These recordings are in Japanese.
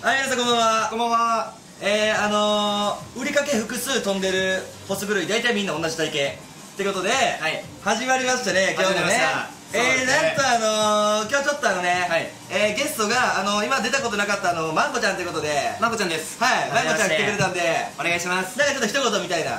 はい、皆さんこんばんは。こんばんは。えー、あのー、売りかけ複数飛んでるホスブルイ、大体みんな同じ体型。ってことで、い始まりましたね、今日もね。えー、なんとあのー、今日ちょっとあのね、はいえー、ゲストが、あのー、今出たことなかったあの、マンコちゃんということで、まこちゃんです。はい、マンコちゃん来てくれたんで、お願いします。なんかちょっと一言みたいな。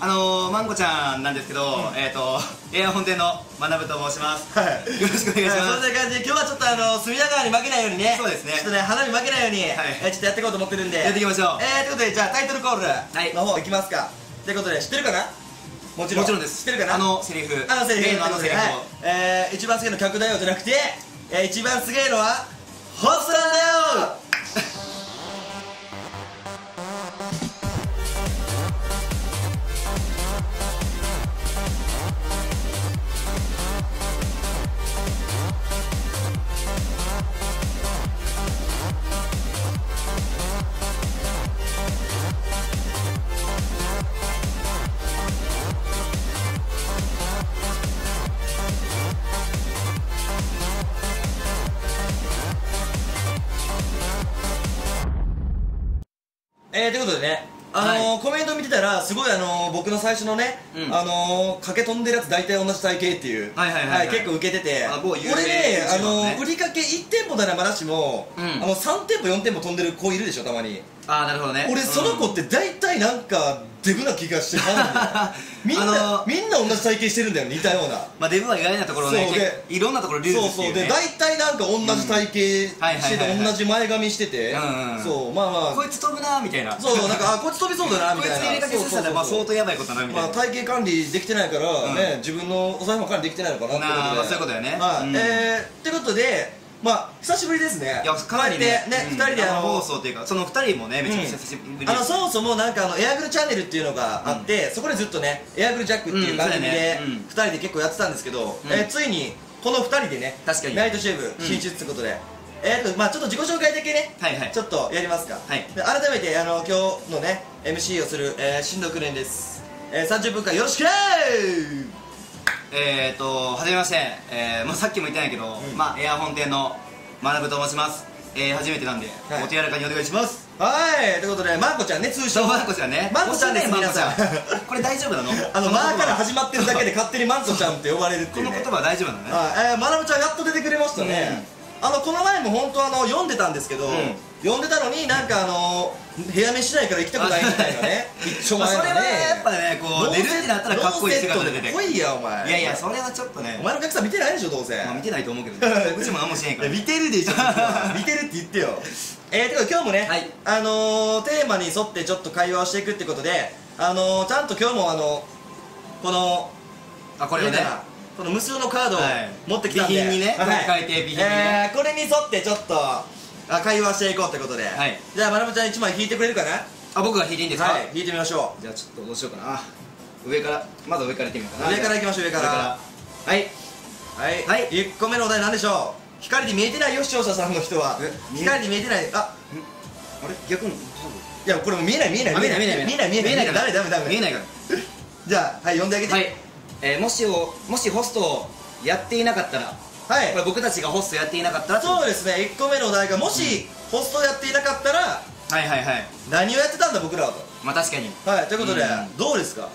あのー、まんこちゃんなんですけど、えっ、と、エア本店の学ぶと申します。はい。よろしくお願いします。はいそんな感じで今日はちょっとあの隅田川に負けないようにねそうですね。ちょっとね花に負けないように、えーちょっとやっていこうと思ってるんで。やっていきましょう。えー、ということでじゃあタイトルコーはい。ルの方いきますか、ということで知ってるかな？もちろん。もちろんです。知ってるかな？あのセリフ。あのセリフ。例のあのセリフを。はい。えー、一番すげえの客だよじゃなくて、えー、一番すげえのはホストなんだよことでねあのーコメント見てたらすごいあのー僕の最初のね、うん。あのー駆け飛んでるやつ大体同じ体型っていうはいはいはいはい。結構受けててあ某有名俺ね YouTuber あのーね売りかけ1店舗ならまだしも、うん。あの3店舗4店舗飛んでる子いるでしょたまに。あー、なるほどね。俺その子うんって大体なんかデブな気がしてみんな、あのーみんな同じ体型してるんだよ似たような。まあデブは意外なところね、そうで。いろんなところルーズそうって。そうで大体なんか同じ体型してはいはいはいてはい。同じ前髪してて、うんうんそうまあまあ。こいつ飛ぶなーみたいな。そうなんかあこいつ飛びそうだなみたいな。こいつ入れかけさせたらまあ相当やばいことになるみたいな。まあ、体型管理できてないから、うん。ね自分のお財布も管理できてないのかなってことで。まあまあそういうことだよね。はい、うん。えー、ってことでまあ久しぶりですね。いや、かなりねね、うん。二人であの生放送っていうか、その二人もね、めちゃくちゃ久しぶり。あのそもそもなんかあのエアグルチャンネルっていうのがあって、そこでずっとねエアグルジャックっていう番組でだよね。うん。2人で結構やってたんですけど、うん。えーついにこの2人でね確かに。ナイトシェフうん。進出ってことで、えーとまあちょっと自己紹介だけね、はいはい。ちょっとやりますか、はい。で改めてあの今日のね MC をする、えー、新藤紅です、えー、30分間よろしくえーと、はじめまして、えーまあ、さっきも言ったんやけど、うん。まあ、エア本店の学と申します、えー、初めてなんで、はい。お手柔らかにお願いします。はい。ということでマンコちゃんね通称。そうマンコちゃんね。マンコちゃんです皆さん。これ大丈夫なの？あのこ言葉。マーから始まってるだけで勝手にマンコちゃんって呼ばれるっていうね。この言葉は大丈夫なのね？はい、えー、まなぶちゃんやっと出てくれましたね、あのこの前も本当あの読んでたんですけど、ん。読んでたのになんかあの部屋飯しないから行きたくないみたいなね。一丁まあ、前のね。それはやっぱねこう出るってなったらかっこいい姿で出て来いやお前いやいや。それはちょっとね。お前のお客さん見てないでしょどうせ、まあ、見てないと思うけどうちも何もしないから。見てるでしょ 見てるって言ってよ。えー、てか今日もね、はい。あのー、テーマに沿ってちょっと会話をしていくってことであのー、ちゃんと今日もあのこのあこれをねこの無数のカードをはい。持ってきたんで、備品にね。はい。書いて備品にね。えーこれに沿ってちょっとあ会話していこうってことで、はい。じゃあまなぶちゃん1枚引いてくれるかな？あ僕が引いていいんですか、はい引いてみましょじゃあちょっとどうしようかな。上からまずは上からいってみようか。なう上からいきましょう上から。はい。はい、はい。1個目のお題何でしょう。光で見えてないよ視聴者さんの人は。え？見え光で見えてない。ああれ？逆に？いやこれもう見えない見えない。あ見えない見えない。見えない見えない。見えないから。ダメダメダメ。見えないかじゃあはい呼んであげて。らはい、えー、もしをもしホストをやっていなかったらはい。これ僕たちがホストやっていなかったらそうですね。1個目のお題がもしホストをやっていなかったらはいはいはい。何をやってたんだ僕らはと。まあ確かに。はい。ということでうん。どうですか？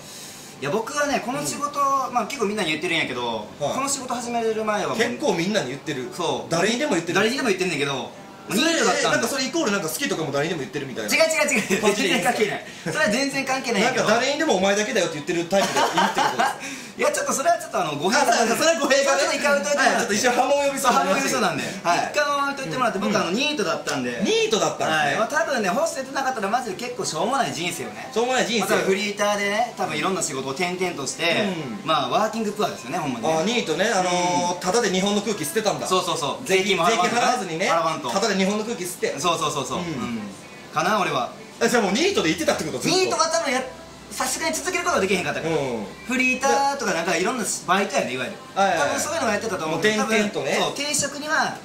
いや僕はねこの仕事、まあ結構みんなに言ってるんやけど、はい。この仕事始める前はもう結構みんなに言ってる。そう。誰にでも言ってる。誰にでも言ってんねんけどそれニートだったんだ。なんかそれイコールなんか好きとかも誰にでも言ってるみたいな。違う違う違う。全然関係ない。それは全然関係ないんなんかやけど誰にでもお前だけだよって言ってるタイプでいいってことですいやちょっとそれはちょっとあの語弊あそうそれは語弊がね一回置いといて。ちょっと一瞬波紋呼びそうそう半分嘘なんで、はい。一回置いといてもらって、僕あのニートだったんで。ニートだったんはい。まあ、多分ねホストやってなかったらマジで結構しょうもない人生をね。しょうもない人まあ多分フ生リーターでね多分いろんな仕事を転々として、うん。まあワーキングプアですよねほんまにね。あニートね。あのーただで日本の空気捨てたんだ。そうそうそう。税金も払わずにね。ただで日本の空気吸って。そうそうそうそう、かな俺は。あじゃあもうニートで言ってたってことニートは多分やさすがに続けることはできへんかったから、うん。フリーターとかなんかいろんなバイトやねいわゆる、多分そういうのをやってたと思うけどそう定職には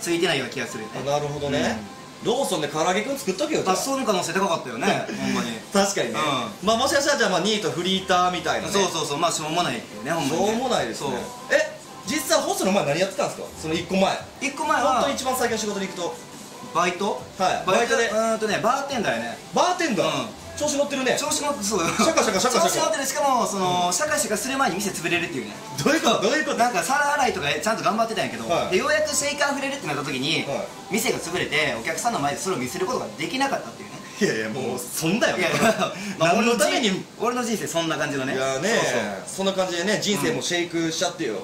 ついてないような気がするよね。あなるほどね。ローソンで唐揚げくん作っとけよじゃあ。あそうの可能性高かったよね ほんまに。確かにね。うまあもしかしたらじゃあまあニートフリーターみたいなね。そうそうそう。まあしょうもないっていうねほんまにね。しょうもないですね。そう。え実際ホストの前何やってたんですか？その1個前。一個前は本当に一番最近の仕事で行くと。バイト？はい。バイトで。うーんとねバーテンダーやね。バーテンダー、うん調子乗ってるね。調子乗ってそう。シャカシャカシャカシャカ。調子乗ってる。しかもその、シャカシャカする前に店潰れるっていうね。どういうこと？どういうこと？なんか皿洗いとかちゃんと頑張ってたんやけど、はい。でようやくシェイカー触れるってなった時に、はい。店が潰れてお客さんの前でそれを見せることができなかったっていうね。いやいやもうそんだよ。いやいや、まあ、何俺のために？俺の人生そんな感じのね。いやねそんな感じでね人生もシェイクしちゃってよ、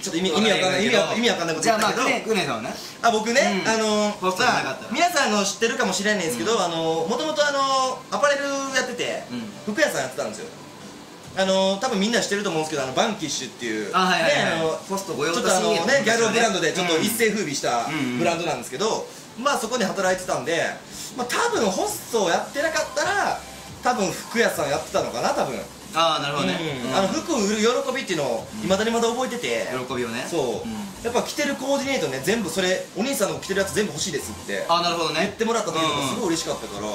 ちょっと意味意味わかんない意味わけど。意味わかんないことじゃあまあ言ったけどクレクレンさんはね。あ僕ね、うん。あのポストがなかったら。皆さんあの知ってるかもしれないんですけど、あのもともとあのアパレルやってて、うん。服屋さんやってたんですよ。あの多分みんな知ってると思うんですけどあのバンキッシュっていうあはいはいはいねあのポスト御用ちょっとあのねギャルブランドでちょっとうん。一世風靡したうんうん。ブランドなんですけど、まあそこに働いてたんで、まあ、多分ホストをやってなかったら多分服屋さんやってたのかな多分、ああなるほどね、うん。あの服を売る喜びっていうのをいまだにまだ覚えてて、喜びをね。そう、ん。やっぱ着てるコーディネートね全部それお兄さんの着てるやつ全部欲しいですってああなるほどね。言ってもらった時とかすごいい嬉しかったから、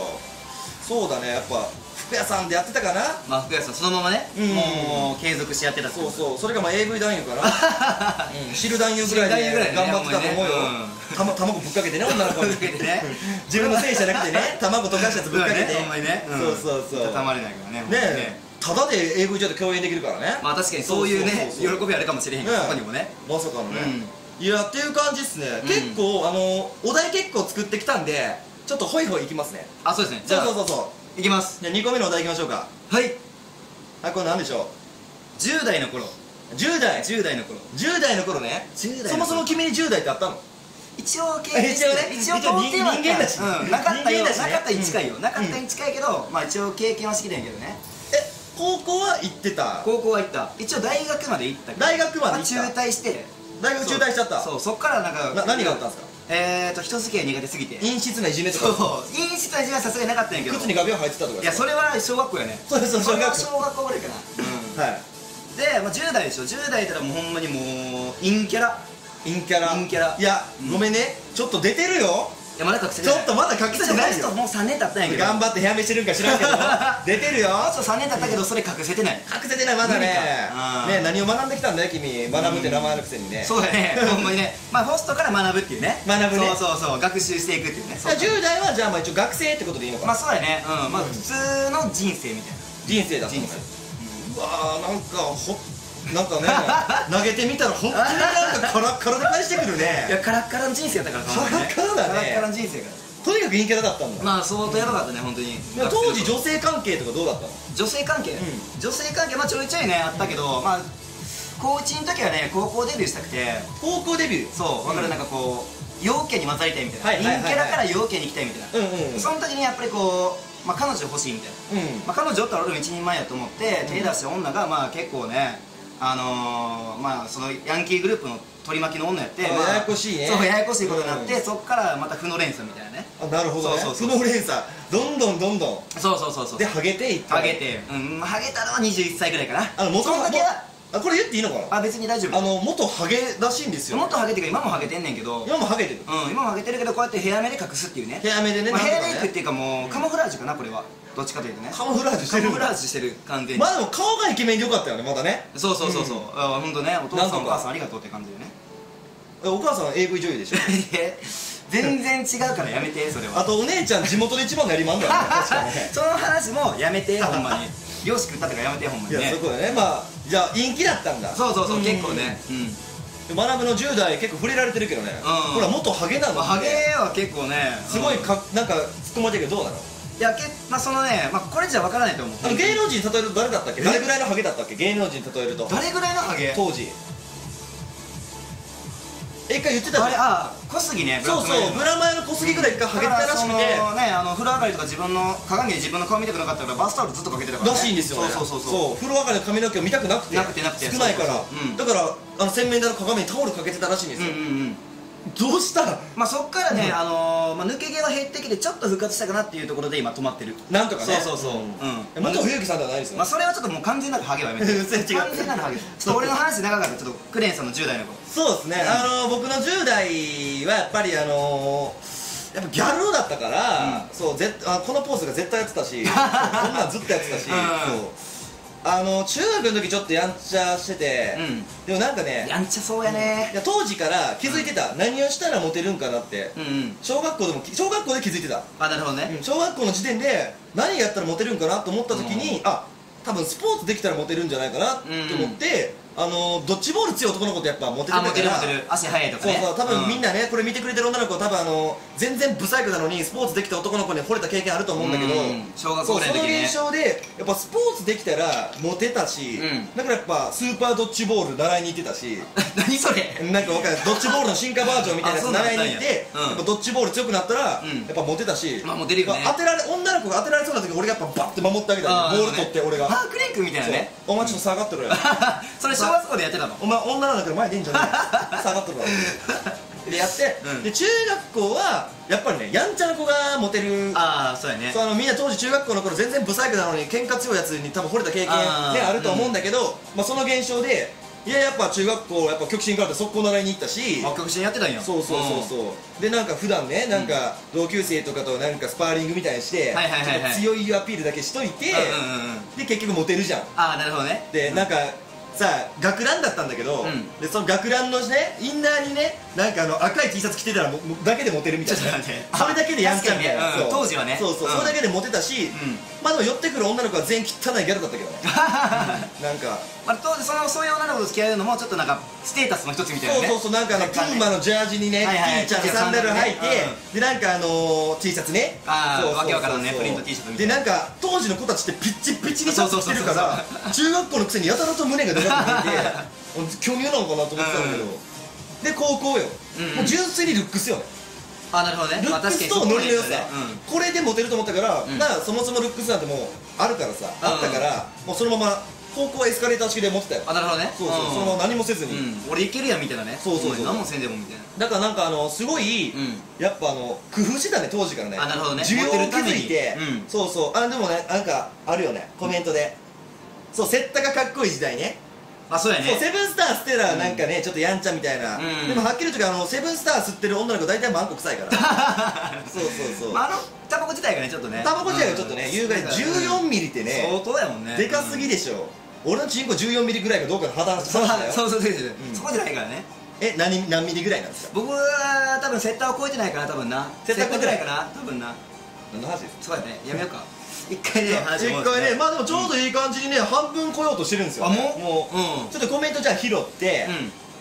そうだねやっぱ服屋さんでやってたかな？まあ服屋さんそのままね、うん。もう継続してやってたそううそう。それがまあ AV 男優かな、うん、汁男優ぐらいで、頑張ってたと思うよ、たま卵ぶっかけてね女の子に。ぶっかけてね。自分のせいじゃなくてね 卵溶かしたやつぶっかけて、そうそうそうたまれないからねほんまにねただで AV 上で共演できるからね。まあ確かにそういうね喜びあるかもしれへんけど、ねにもね。まさかのね、いやっていう感じっすね、うん。結構あのお題結構作ってきたんでちょっとホイホイいきますね。あそうですね。じゃあそうそうそういきます。じゃあ2個目のお題いきましょうか。はい。はいこれ何でしょ10代の頃。う10代。10代の頃。10代の頃ね。10代の頃。そもそも君に10代ってあったの？一応経験して一応ね。一応通っては人間だし。うん、なかったよ、ね。なかったに近いよ、うんなかったに近いけど、まあ一応経験はしてきたんやけどね。え高校は行ってた。高校は行った。一応大学まで行ったけど。大学まで行った。あ中退して。大学中退しちゃった。そう。そっからなんかな何があったんですか？えーと人付き合い苦手すぎて。陰湿ないじめとそう。か陰湿な時はさすがになかったんやけど。靴に画鋲入ってたとかいやそれは小学校やね。そうですそうそれは小小学校ぐらいかな、はいうん、で、まあ、10代でしょ。10代たらもうほんまにもう陰キャラ。陰キャラ。陰キャラ。いや、うん。ごめんね。ちょっと出てるよいやまだ隠せちょっとまだ隠せてないよ。もう3年経ったんやけど。頑張って部屋見してるんか知らんけど。出てるよ。ポスト3年経ったけどそれ隠せてない。隠せてないまだね。ね何を学んできたんだよ君学ぶって名前のくせにね。そうだね。ほんまにね。まあホストから学ぶっていうね。学ぶね。そうそうそう。学習していくっていうね。じゃあ10代はじゃあまあ一応学生ってことでいいのかな、まあそうだね。うん。まあうん普通の人生みたいな。人生だったの人ね生。うわーなんかほなんかね投げてみたら本当になんかカラッカラで返してくるいねやカラッカラの人生やったからカラッカラだね。カラッカラの人生かとにかく陰キャラだったんだ、らまあ相当やばかったね本当に。当時女性関係とかどうだったの？女性関係、ん。女性関係まあちょいちょいねあったけど、まあ高1の時はね高校デビューしたくて。高校デビュー？そう分かる、なんかこう陽キャに混ざりたいみたいな、はいはいはいはい。陰キャラから陽キャに行きたいみたいな、うんうんその時にやっぱりこう、まあ、彼女欲しいみたいな、うん。まあ、彼女おったら俺も一人前やと思って、手出した女がまあ結構ねあのー、まあそのヤンキーグループの取り巻きの女やって、まああややこしいね。そうややこしいことになって、うん。そっからまた負の連鎖みたいなね。あなるほどね。そうそうそう負の連鎖。どんどんどんどん。そうそうそうそうでハゲていってハゲてうん。まあハゲたのは21歳ぐらいかな。あの元その時は？あこれ言っていいのかな？あ別に大丈夫。あの元ハゲらしいんですよもっとハゲてる今もハゲてんねんけど。今もハゲてる。うん今もハゲてるけどこうやってヘアメで隠すっていうね。ヘアメでねまあ、ヘアメイクっていうかもうカモフラージュかなこれはどっちかというとね。カモフラージュしてる。カモフラージュしてる完全に。まあでも顔がイケメンでよかったよねまだね。そうそうそうそう、うん。あ本当ねお父さんお母さんありがとうって感じでね。えお母さんは AV 女優でしょ。え。全然違うからやめてそれは。あとお姉ちゃん地元で一番のやりまんだよね 確かにね。その話もやめて ほんまに。漁師食ったとかやめてほんまにね。いやそこだね。まあじゃあ陰気だったんだそうそうそう、ん。結構ね。うん。で学ぶの10代結構触れられてるけどね。うん。ほら元ハゲなのまあ、ハゲは結構ね。すごいうん。かなんか突っ込まれてるけどどうなの？いやけまあそのね、まあ、これじゃわからないと思う。あの芸能人に例えると誰だったっけ？え？誰ぐらいのハゲだったっけ？芸能人に例えると。誰ぐらいのハゲ？当時。え一回言ってたあれあ小杉ねそうそうブラマヨの小杉ぐらい一回ハゲてたらしくて。だからそのねあの風呂上がりとか自分の鏡で自分の顔見たくなかったからバスタオルずっとかけてたから、ね、らしいんですよね。そうそうそうそう。風呂上がりの髪の毛を見たくなくて。なくてなくて少ないから。だからあの洗面台の鏡にタオルかけてたらしいんですよ、うんうんうんどうした？まあそっからね、うん。あのーまあ、抜け毛は減ってきてちょっと復活したかなっていうところで今止まってる。なんとかね。そうそうそう。うん。元冬木さんではないですよ、まあそれはちょっともう完全なるハゲはやめて。完 全なるハゲちょっと俺の話長かったちょっとクレーンさんの10代の子。そうですね、うん。あの僕の10代はやっぱりあのやっぱギャル男だったから、そうぜあこのポーズが絶対やってたし こんなんずっとやってたし、うん。そうあの中学の時ちょっとやんちゃしてて、うん。でもなんかねやんちゃそうやね。いや当時から気づいてた、何をしたらモテるんかなって、うんうん。小学校でも小学校で気づいてた、あなるほどね。うん小学校の時点で何やったらモテるんかなと思った時に、あ多分スポーツできたらモテるんじゃないかなと思って、あのドッジボール強い男の子ってやっぱモテてたあから。モテるモテる。足速いとかね。そうそう多分みんななね、これ見てくれてる女の子は多分あの全然ブサイクなのにスポーツできた男の子に惚れた経験あると思うんだけど、うん小学そうその現象でやっぱスポーツできたらモテたし、うん。だからやっぱスーパードッジボール習いに行ってたし。何それ？なんかわかんない。ドッジボールの進化バージョンみたいなやつ 習いに行って、うん。やっぱドッジボール強くなったら、うん。やっぱモテたし、まあモテるよね。当てられ女の子が当てられそうな時俺がやっぱバッて守ってあげたボール取って俺が、パークレンクみたいなね。お前ちょっと下がってろよ。それ小学校でやってたの。お前女なんだから前出んじゃねえよ。下がっとるわ。でやって、うん。で中学校はやっぱりねやんちゃな子がモテる。ああそうやね。そうあのみんな当時中学校の頃全然ブサイクなのに喧嘩強いやつに多分惚れた経験ねあると思うんだけど、まあ、その現象でいややっぱ中学校やっぱ極真からって速攻習いに行ったし。あ曲心やってたんや。そうそうそうそう。でなんか普段ねなんか同級生とかとなんかスパーリングみたいにしてはいはいはい強いアピールだけしといて、うんうんうんうん。で結局モテるじゃん。ああなるほどね。でなんかさ学ランだったんだけど、うん。でその学ランのねインナーにねなんかあの赤い T シャツ着てたらももだけでモテるみたいな。それだけでやんちゃみたいな、うん。そう。当時はね。そうそう、うん。それだけでモテたし、うん。まあでも寄ってくる女の子は全員汚いギャルだったけどね。なんかまあ当時そのそういう女の子と付き合えるのもちょっとなんかステータスの一つみたいなね。そうそうそうなんかあのプーマのジャージにね、はいはい。ピーちゃんのサンダル履いて、うでなんかあのー、T シャツね。あーそうそうそうわけわからんねプリント T シャツみたいな。でなんか当時の子たちってピッチピチにシャツ着てるから中学校のくせにやたらと胸がでかく見えて 巨乳なのかなと思ってたんだけど、で高校よ、うんうん。もう純粋にルックスよね。あなるほどね。ルまあックスとノリの良さ、うこれでモテると思ったから、うん。まあそもそもルックスなんてもうあるからさ、あったからもうそのまま高校はエスカレーター式で持ってたよ。あなるほどね。そうそう、ん。そのまま何もせずに、うん。俺いけるやんみたいなね。そうそうそう。何もせんでもみたいな。だからなんかあのすごい、うん。やっぱあの工夫してたね当時からね。あなるほどね。需要を気づいて、うん。そうそう。あでもねなんかあるよねコメントで、そうセッタがかっこいい時代ね。あそうやね。そうセブンスター吸ってたらなんかね、ちょっとやんちゃみたいな、うん。でもはっきり言うときあのセブンスター吸ってる女の子大体マンコ臭いから。そうそうそう、まああのタバコ自体がねちょっとね。タバコ自体がちょっとね、有害14ミリってね、相当やもんね。でかすぎでしょ、俺のチンコ14ミリぐらいかどうかの話そう話そうそうそうそう。うん。そこじゃないからね。え何何ミリぐらいなんですか？僕は多分セッターを超えてないかな多分な。セッター超えてない。ぐらいかな？多分な。何の話ですか？そうやね。やめようか。一回ね話一回ね。まあでもちょうどいい感じにね半分来ようとしてるんですよ、ね、あもう？うん。ちょっとコメントじゃあ拾って、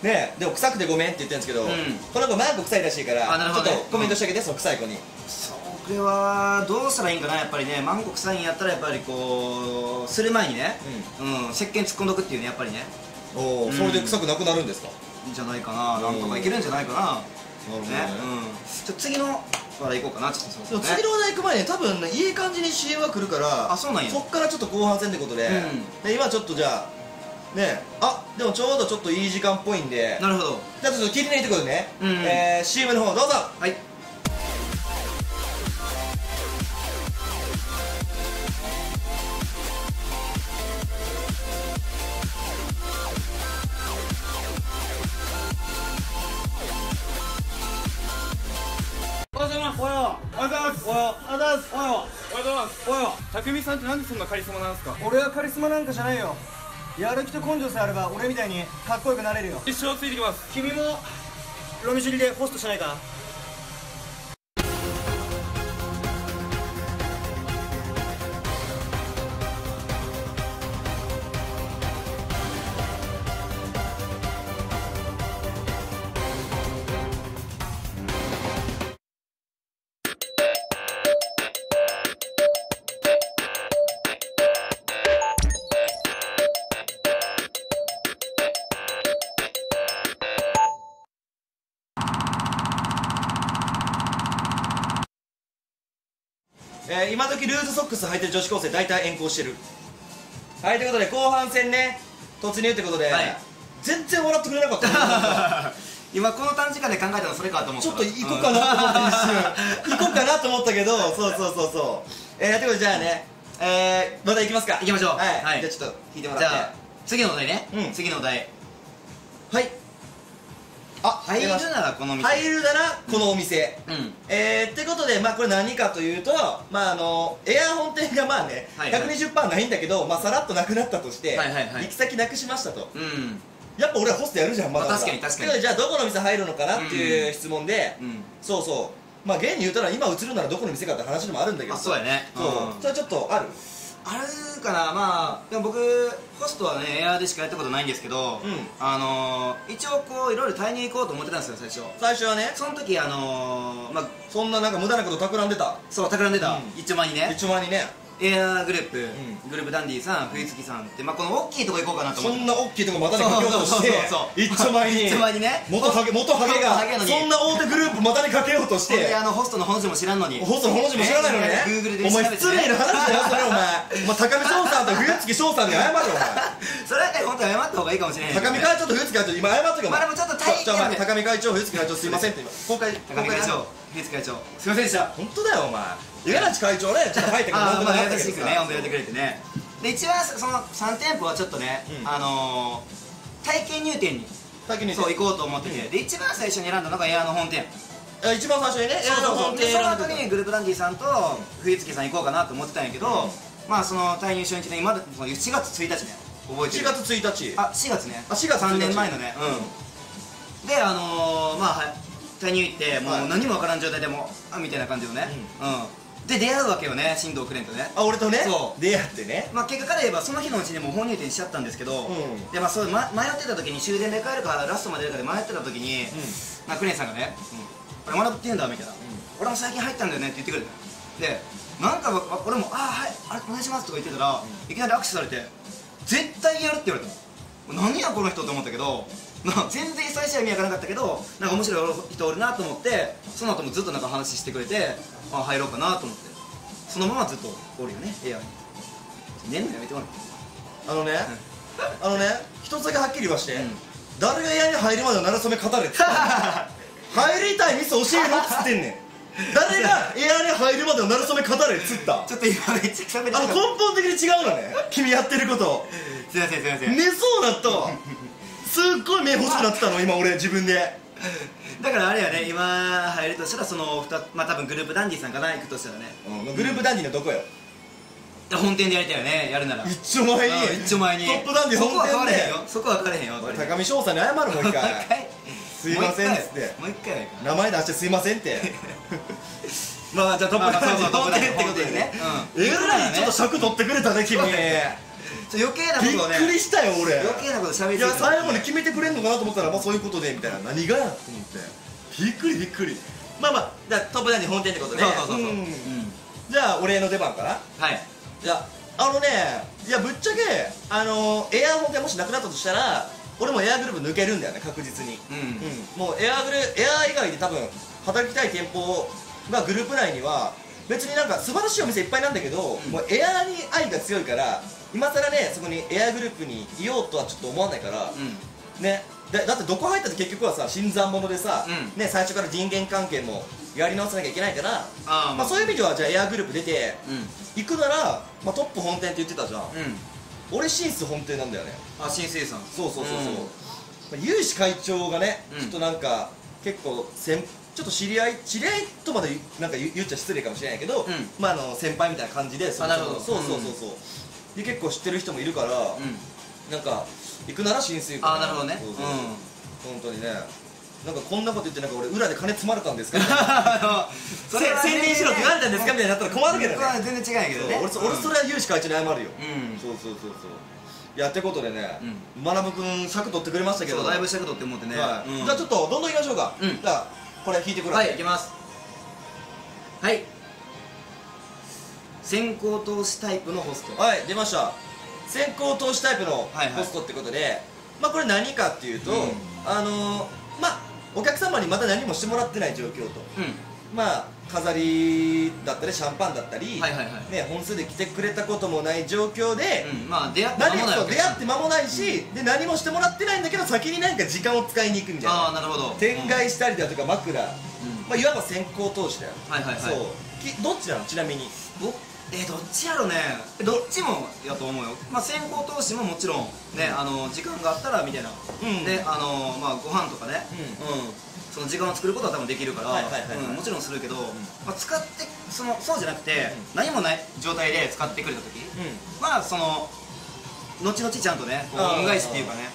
うん。ねでも臭くてごめんって言ってるんですけど、うん。この子マンコ臭いらしいからちょっとコメントしてあげて、その臭い子に。それはどうしたらいいんかなやっぱりね。マンゴ臭いんやったらやっぱりこうする前にねうん。石鹸突っ込んどくっていうねやっぱりね。おお、うん。それで臭くなくなるんですか？いいんじゃないかななんとかいけるんじゃないかな。なるほどね。うん。ちょ次の話題行こうかなちょっとでも次の話題行く前に多分ねいい感じに CM が来るからあそうなんや。そっからちょっと後半戦ってことで,、うん。で今ちょっとじゃあねあでもちょうどちょっといい時間っぽいんでなるほど。じゃあちょっと聞いてねってことでね、うんえー、CM の方どうぞ。はいそんなカリスマなんですか？俺はカリスマなんかじゃないよ。やる気と根性さえあれば俺みたいにかっこよくなれるよ。一生ついてきます。君もロミジュリでホストしないか？クス履いてる女子高生大体遠行してる。はいということで後半戦ね突入ってことで、はい。全然笑ってくれなかった。な 今この短時間で考えたのそれかと思った。ちょっと行こうかなと思って一瞬。行こうかなと思ったけどそうそうそうそう。えー、ということでじゃあねえー、また行きますか。行きましょう。はい、はい。じゃあちょっと引いてもらって。じゃあ次のお題ね。うん。次のお題。はいあ入るならこの店。入るならこのお店、うん。えー、ってことで、まあ、これ何かというと、まあ、あのエア本店がまあね、はいはい。120%ないんだけど、まあ、さらっとなくなったとして、はいはいはい。行き先なくしましたと。うん。やっぱ俺はホストやるじゃんまだまだ。まあ確かに確かに。じゃあどこの店入るのかなっていう質問で、うん。そうそう。まあ現に言うたら今映るならどこの店かって話でもあるんだけどあそうやね。そう、うん。それちょっとある？あるかなまあでも僕ホストはねエアーでしかやったことないんですけど、うん。あのー、一応こういろいろタイに行こうと思ってたんですよ最初。最初はね。その時あのー、まあそんななんか無駄なこと企んでた。そう企んでた、うん。一丁前にね。一丁前にねエアーグループ、ん。グループダンディさん冬月さんって、まあ、この大きいとこ行こうかなと思って。そんな大きいとこまたにかけようとして 一丁前に。一丁前にね。元ハゲ元ハゲがそんな大手グループまたにかけようとして。あのホストの本字も知らんのに。ホストの本字も知らないのにね。グーお前失礼な話だよそれお前。お前高見翔さんと冬月翔さんに謝れお前。それはね本当は謝った方がいいかもしれへんけどね高見会長と冬月会長今謝っとけお前。まあでもちょっと大変高見会長冬月会長すいませんって今。公開高見会長冬月会長。すいませんでした。本当だよお前。五十嵐会長ね。ちょっと入ってくるあーまあなんとかなったけどさ。優しくね呼んでやってくれてね。で一番その3店舗はちょっとね、うん。あのー、体験入店に先にそう行こうと思ってて、うん。で一番最初に選んだのがエアの本店。あ一番最初にねそうそうそう。でその後にグループダンディさんと冬月さん行こうかなと思ってたんやけど、まあその退入初日で今だその4月1日ね覚えて1る月1日。あ4月ね。あ4月1日。3年前のね。うん。であのー、まあはい退入行ってもはい。う何もわからん状態でもあみたいな感じのね。うん、で出会うわけよね新藤クレンとね。あ俺とねそう。出会ってね。まあ結果から言えばその日のうちにもう本入店しちゃったんですけど、うん。でまあそう、ま、迷ってた時に終電で帰るかラストまでやるかで迷ってた時に、まあ、クレンさんがね「俺学ぶって言うんだ」みたいな、俺も最近入ったんだよね」って言ってくれてでなんかわ俺も「ああはいあれお願いします」とか言ってたら、いきなり握手されて「絶対やる」って言われたの。何やこの人と思ったけどな 全然最初は意味わからなかったけどなんか面白い人おるなと思ってその後もずっとなんか話してくれてあ入ろうかなと思って。そのままずっとおるよねエアに。寝んのやめてもらってあのねあのね一つだけはっきり言わしてうん。誰が家に入るまでのなれそめ語れって言ったの？入りたい店教えろっつってんねん。誰がエアに入るまでのなれそめ語れっつった？ちょっと今めっちゃ喋ってあの根本的に違うのね君やってること。すいませんすいません、寝そうだったわすっごい目欲しくなってたの今俺自分で。だからあれやね今入るとしたらその2まあ多分グループダンディさんかな行くとしたらね。グループダンディのどこよ？本店でやりたいよねやるなら。一丁前に。うん一丁前に。トップダンディそこは変わ本店でれへんよ。そこは変われへんよ俺。高見翔さんに謝るもう一回。回。すいませんっつって。もう一回。もう一回はいいか名前出してすいませんって。まあまあじゃあトップダンディ本店ってことでねえらいちょっと尺取ってくれたね君余計なこびっとをね。くりしたよ俺。余計なこと喋りいや最後に決めてくれんのかなと思ったらまあそういうことでみたいな。何がやと思って。びっくりびっくり。まあまあじゃあトップダンディ本店ってことでそうそうそうそう、ん。うん。じゃあ俺の出番かなはい。いやあのねいやぶっちゃけあのエア本店もしなくなったとしたら俺もエアグループ抜けるんだよね確実に。うん。うん。もうエアグルエア以外で多分働きたい店舗がグループ内には別になんか素晴らしいお店いっぱいなんだけど、うん。もうエアに愛が強いから今更ねそこにエアグループにいようとはちょっと思わないから、うん。ねだだってどこ入ったって結局はさ新参者でさ、うん。ね、最初から人間関係もやり直さなきゃいけないからまあ、そういう意味ではじゃあエアグループ出てうん。行くなら、まあ、トップ本店って言ってたじゃん、うん。俺シンス本店なんだよね。あ新生さん。そうそうそうそう、ん。まあ有志会長がね、うん。ちょっとなんか結構先ちょっと知り合い知り合いとまでなんか言っちゃ失礼かもしれないけど、うん。まああの先輩みたいな感じでそのなるほど。そうそうそうそう、で結構知ってる人もいるから、うん。なんか行くなら新水あなるほどね。そうそうう。ん。本当にね。なんかこんなこと言ってなんか俺裏で金積まれたんですか それ宣伝しろって言われたんですかみたいになったら困るけどね。全然違うんやけどね俺そ俺それは有志会長に謝るよ、うん。そうそうそうそう。いやってことでね、う学くん尺取ってくれましたけど。だいぶ尺取って思ってね。はい。うん。じゃあちょっとどんどんいきましょうか、うん。じゃあこれ引いてくだはさい、い行きます。はい先行投資タイプのホスト。はい出ました。先行投資タイプのはいはい。ホストってことで、まあこれ何かっていうと、うん。あのーまあお客様にまだ何もしてもらってない状況と。うまあ飾りだったりシャンパンだったり、んはいはいはい。ね、本数で来てくれたこともない状況で、うんまあ出会って間何もない出会って間もないし、で何もしてもらってないんだけど先に何か時間を使いに行くみたいああななるほど。天外したりだとか枕、うん。まあ、いわば先行投資だよ。はいはいはい。そう。きどっちなの？ちなみに。僕えーどっちやろね。どっちもやと思うよ、まあ、先行投資ももちろんね、あの時間があったらみたいな、ん。であのまあご飯とかね、うん。その時間を作ることは多分できるから、もちろんするけど、まあ、使ってそのそうじゃなくて、何もない状態で使ってくれた時、まあその後々ちゃんとね恩返しっていうかね、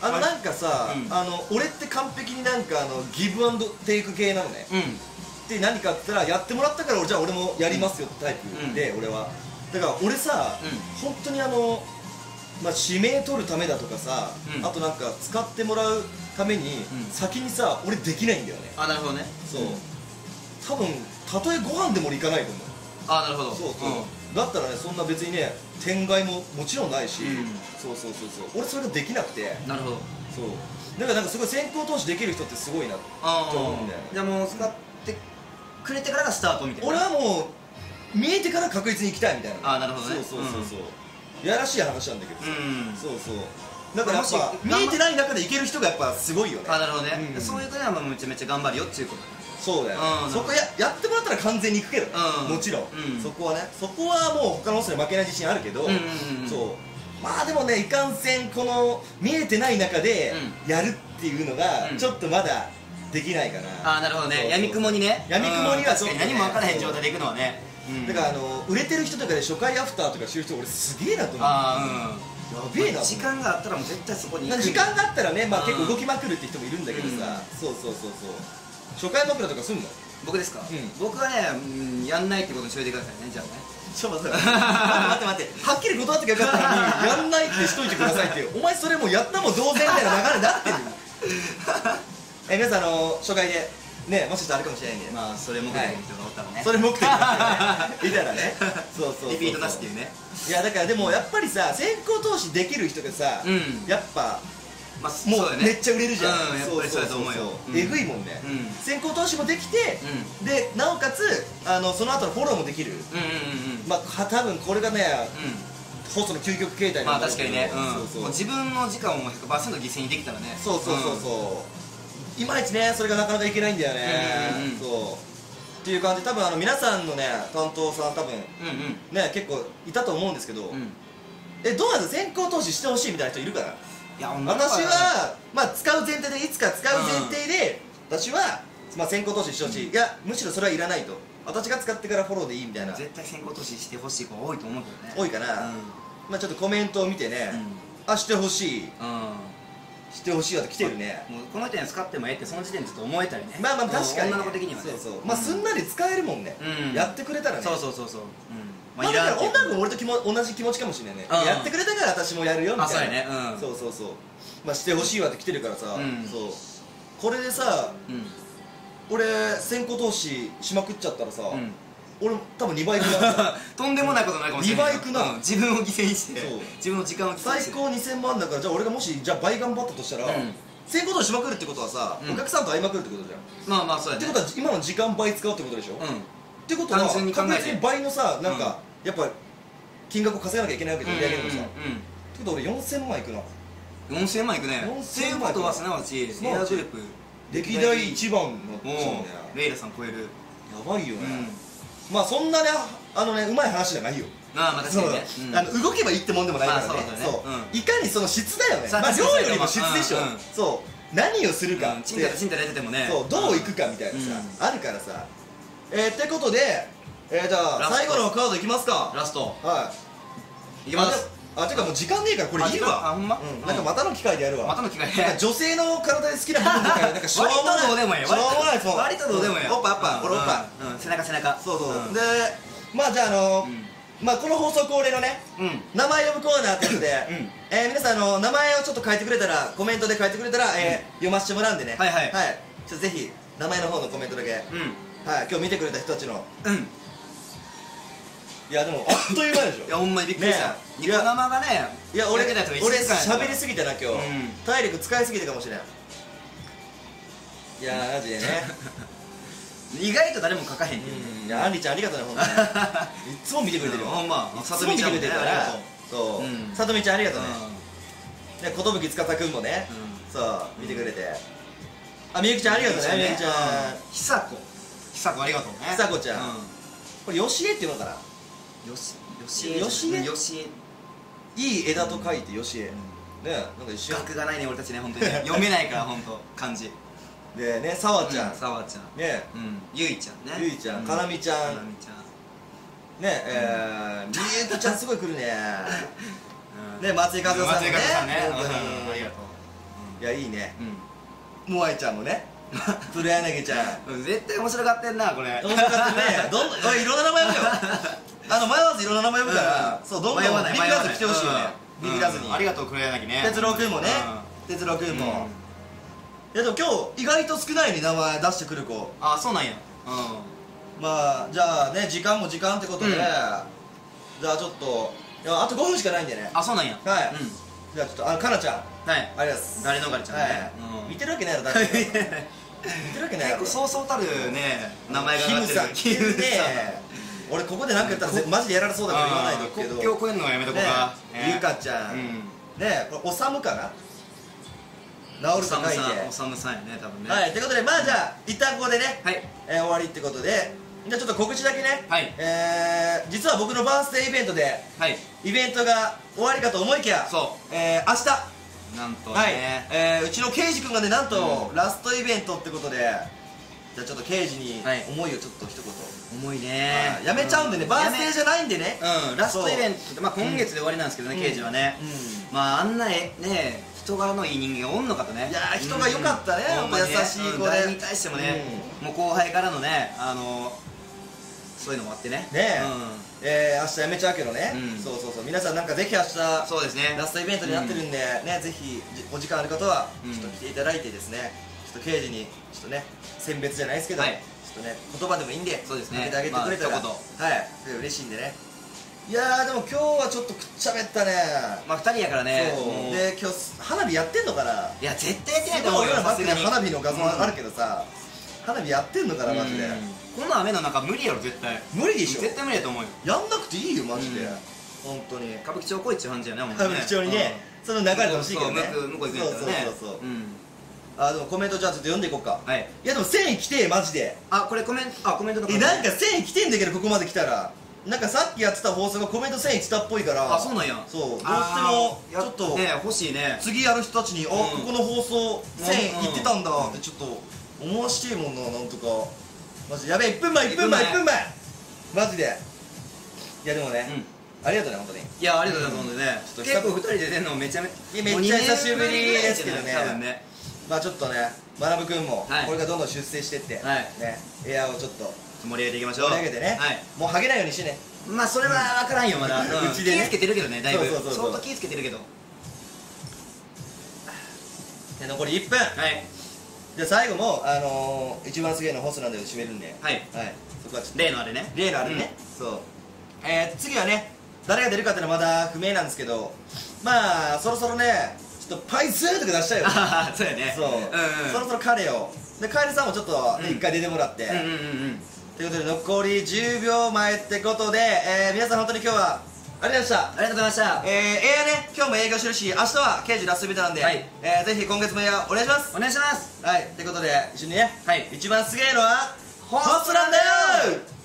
あのなんかさ、うん。あの俺って完璧になんかあのギブアンドテイク系なのねうん、うんで何かって言ったらやってもらったから俺じゃあ俺もやりますよってタイプで、俺は。だから俺さ、本当にあのまあ指名取るためだとかさ、うん。あとなんか使ってもらうために、うん。先にさ俺できないんだよね。あなるほどね。そう、多分たとえご飯でも俺行かないと思う。あなるほど。そうそう、だったらねそんな別にね天外ももちろんないし、うん。そうそうそうそう。俺それができなくて。うんなるほど。そう。だからなんかすごい先行投資できる人ってすごいなあと思うんだよね。じゃあもう使ってくれてからがスタートみたいな。俺はもう見えてから確実に行きたいみたいな。あなるほどね。そうそうそうそう、やらしい話なんだけどさ、うん。そうそう。だからやっぱ見えてない中でいける人がやっぱすごいよね。あなるほどね、うん。そういう子にはめちゃめちゃ頑張るよっていうこと。そうだよ、うん。そこややってもらったら完全に行くけど。もちろん、うん。そこはね。そこはもう他の人に負けない自信あるけど、うんうんうんうん。そう。まあでもねいかんせんこの見えてない中でやるっていうのがうん。ちょっとまだできないかな、ああなるほどそうそうね闇雲にね。闇雲にはうんちょっとね何も分からへん状態で行くのはね、うん。だからあの売れてる人とかで初回アフターとかしてる人俺すげえなと思う。あーうん。やべえな時間があったらもう絶対そこに時間があったらね、まあ、うん。結構動きまくるって人もいるんだけどさ、そうそうそうそう。初回枕とかすんの？僕ですか、うん。僕はね、うん、やんないってことにしといてくださいねじゃあね。ちょっと待って。待って待ってはっきり断ってよかったのにやんないってしといてくださいって。お前それもうやったも同然みたいな流れになってる え皆さんあの初回でねもしかしたらあるかもしれないんで、まあそれ目的の人がおったらね、それ目的だねいたらね。そうそうリピートなしっていうね。いやだからでもやっぱりさ先行投資できる人がさ、うん。やっぱまあもそうめっちゃ売れるじゃん、うんやっぱりそうだと思うよ。うん。えぐいもんね、うん。先行投資もできて、でなおかつあのその後のフォローもできる、うんうんうんうん。まあは多分これがねホストの究極形態まあなんだろうけど。確かにね、うん、そうそう。もう自分の時間をもう100%犠牲にできたらね。そうそうそうそう、いまいちねそれがなかなかいけないんだよね、そう。っていう感じ。で多分あの皆さんのね担当さん多分うんうん。ね結構いたと思うんですけど、えどうなんですか？先行投資してほしいみたいな人いるかな？いや私は、まあ、使う前提でいつか使う前提で、私は、まあ、先行投資してほしい、いやむしろそれはいらないと。私が使ってからフォローでいいみたいな。絶対先行投資してほしい子多いと思うけどね。多いかな、まあ、ちょっとコメントを見てね、うあしてほしい。うん、うんしてほしいわって来てるね、もうこの人に使ってもええってその時点でちょっと思えたりね。まあまあ確かに、ね、女の子的にはね。そうそう。まあすんなり使えるもんね、うん。やってくれたらね。そうそうそうそう、うん。まあ、だから女の子も俺と気も同じ気持ちかもしれないね、うん。やってくれたから私もやるよみたいな。あそうやね。うん。そうそうそう。まあしてほしいわって来てるからさ、うん。そう。これでさうん。俺先行投資しまくっちゃったらさ、うん俺多分2倍になる。とんでもないことになるかもしれない。二倍いくな。うん。自分を犠牲にして自分の時間を犠牲にして。最高2000万だからじゃあ俺がもしじゃあ倍頑張ったとしたら、うん。先行投資しまくるってことはさ、うん。お客さんと会いまくるってことじゃん、まあまあそうやね。ってことは今の時間倍使うってことでしょ、っうん。てことは単純に考えて。確実に倍のさなんか、やっぱ金額を稼がなきゃいけないわけで売り上げるとさ、うん。ってことは俺4000万いくなうんうん4000万いくね。4000っていうことはすなわちエアグループ。歴代一番になっもちゃうねうレイラさん超える。やばいよね、うんまあそんなねあのねうまい話じゃないよ。まあまあ確そうかにね。うん。あの動けばいいってもんでもないからね,、まあそういかにその質だよね。まあ量よりも質でしょ、うんうん。そう。何をするかうん。ちんたらちんたらやっててもね。そう。どういくかみたいなさ、うあるからさ。えー、ってことでえー、じゃあ最後のカードいきますか。ラスト。はい。いきますああてかもう時間ねえからこれいいあ時間あわほんま？うん、なんかまたの機会でやるわ。またの機会なんか女性の体で好きな部分とかなんか しょうもない。割とどうでもええ。しょうもないそう。割とどうでもええ。おっぱいおっぱい。これおっぱい。うんうん背中背中。そうそう、う。ん。でまあじゃああのーうん。まあこの放送恒例のねうん。名前呼ぶコーナーってやつで、うん。えー皆さんあの名前をちょっと書いてくれたらコメントで書いてくれたら、えー読ませてもらうんでね。はいはい。ちょっとぜひ名前の方のコメントだけ、はい。うん今日見てくれた人たちの。うんいやでもあっという間でしょ。いやほんまにびっくりした。ね。えニコ生がねいや俺俺喋りすぎたな今日、うん。体力使いすぎたかもしれん。いやーマジでね。意外と誰も書かへんねうん。いやあんりちゃんありがとうねほんとに。いつも見てくれてるよ。ほんま。さとみちゃんもねありがとう。そう。うん。さとみちゃんありがとうね。うで寿司くんもね。ん。そう見てくれて。あみゆきちゃんありがとうね。みゆきちゃん。ひさこひさこありがとうね。ひさこちゃん。うこれよしえっていうのかなよしよしよしえ？よしいい枝と書いてよしえ。ねなんか一瞬。学がないね俺たちね本当にね。読めないから 本当漢字。でねさわちゃん。さわちゃん。ねうん。ゆいちゃんね。ゆいちゃん。うかなみちゃん。かなみちゃん。ねえーみゆきちゃんすごい来るね。うん。ね松井和夫さんもね。松井和夫さんね。本当に。うん。ありがといやいいね。うモアイちゃんもね。黒柳ちゃん。うん。絶対面白がってんなこれ。面白かったね どんどんおいいろんな名前呼ぶよあの迷わずいろんな名前呼ぶからそうどんどんビ迷わないビらず来てほしいよね。うんビビらずに。うんありがとう黒柳ね。哲郎君もね。哲郎君も。いやでも今日意外と少ないに名前出してくる子。あそうなんや。うまあじゃあね時間も時間ってことで、うん。じゃあちょっといやあと5分しかないんでね。んあそうなんや。はい。うん。じゃあちょっとあかなちゃん。はい。ありがとうございます。ガリノガリちゃんはい。ね見てるわけないやろだって。見てるわけないやろ。結構そうそうたるね名前がキムさん。キムね俺ここで何か言ったらぜマジでやられそうだから言わないとくけど国境越えるのはやめとこうねかゆかちゃんうんねこれおさむかな治ると書いておさむさんやね多分ね。はいということでまあじゃあ一旦ここでねはい。えー終わりってことでじゃあちょっと告知だけね。はい。えー実は僕のバースデーイベントではい。イベントが終わりかと思いきやそえー明日。なんとはい、ねえーうちの刑事君がねなんと、うん。ラストイベントってことでじゃあちょっと刑事にはい。思いをちょっと一言、重いね。はい。やめちゃうんでね、バースデーじゃないんでね。うん。ラストイベント。まあ今月で終わりなんですけどねうん。刑事はね。うまああんなえね人柄のいい人間がおんのかとね。いやー人が良かったね。優しい子で。に対してもねもう後輩からのねあのそういうのもあってね。ねえ。うん。えー、明日やめちゃうけどね、うん。そうそうそう。皆さんなんかぜひ明日そうですね。ラストイベントになってるんで、ねぜひじお時間ある方はうん。ちょっと来ていただいてですね、ちょっと刑事にちょっとね選別じゃないですけど、はい。ちょっとね言葉でもいいんでそうですね。かけてあげてくれたら、まあ一はい。嬉しいんでね。いやーでも今日はちょっとくっちゃべったね。まあ2人やからね。そう。もう。で今日花火やってんのかな？いや絶対やってないと思うよさすがに。花火の画像あるけどさ、花火やってんのかなマジで、うんこんな雨の中無理やろ絶対。無理でしょ。絶対無理やと思うよ。やんなくていいよマジで、うん。本当に。歌舞伎町来いっちゅう感じやね。歌舞伎町にね、その流れてほしいけどね。そう向こう向こう行くんやったそうそうそう。うんあでもコメントじゃあちょっと読んでいこうか。はい。いやでも1000円来てマジで。あこれコメントあコメントとかえなんか1000円来てんだけどここまで来たら。なんかさっきやってた放送がコメント1000円来たっぽいから。あそうなんや。そう。どうしてもちょっとね欲しいね。次やる人たちに「あうん。ここの放送1000円うんいってたんだ」ってちょっと思わしてえもんななんとか。マジやべえ1分前1分前。1 1分分前。マジで。いやでもね、うん。ありがとうね本当に。いやありがとうございますねちょっと結構二人で出るのめちゃめいやめっちゃ久しぶりですけどね。多分ねまあちょっとね学くんもはい。これからどんどん出世してって、はい。ねエアをちょっと盛り上げていきましょう。盛り上げてね、はい。もうハゲないようにしてね。まあそれは分からんよまだ。ううん。ちでね。気ぃつけてるけどねだいぶ。そうそうそうそう。相当気ぃつけてるけど。で残り1分はい。で最後もあのー、一番すげえのホスなんで締めるんで。はい。はい。そこはちょっと。例のあれね。例のあれね、そう。えー、次はね誰が出るかっていうのはまだ不明なんですけどまあそろそろねちょっとパイスーとか出したいよ。あ あそうやね。そう、んうん。そろそろ彼を。でカエルさんもちょっとねうん。一、回出てもらって、うんうんうんうん。ということで残り10秒前ってことで、えー、皆さん本当に今日はありがとうございました。ありがとうございました。えー、映画ね。今日も映画してるし明日は刑事ラストビタなんで、はい。えー、ぜひ今月も映画お願いします。お願いします。はい。ということで一緒にね、はい。一番すげえのはホホストなんだよ